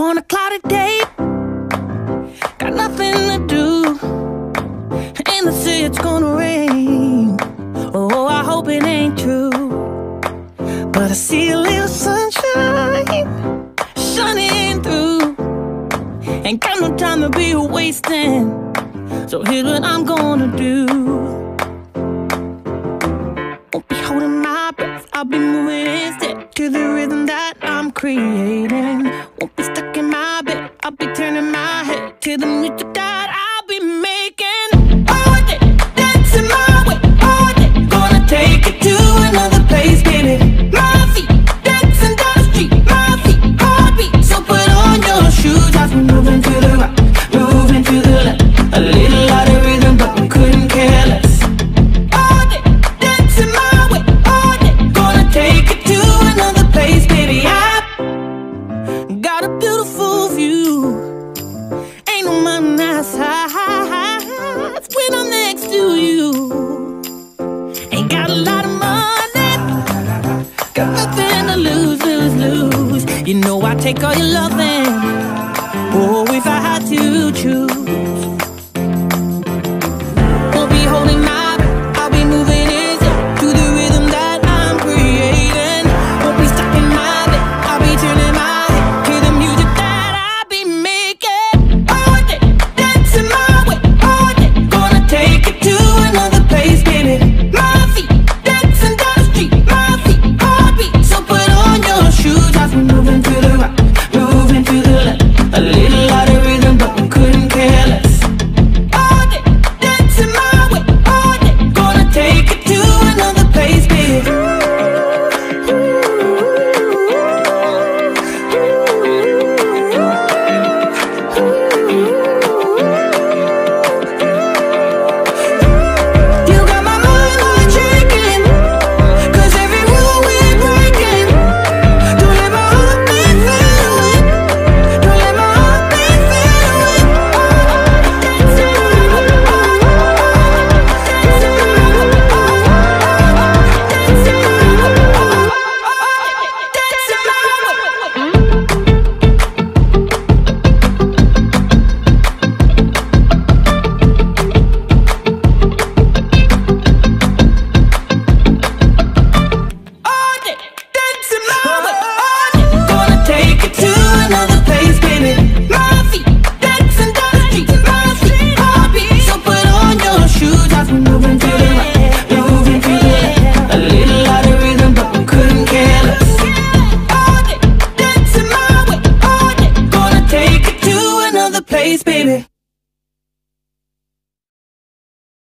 On a cloudy day, got nothing to do. And they say it's gonna rain. Oh, I hope it ain't true. But I see a little sunshine shining through. Ain't got no time to be wasting. So here's what I'm gonna do. Won't be holding my breath, I'll be moving instead to the rhythm that I'm creating. Won't take all your loving. Oh, if I had to choose. ways, baby.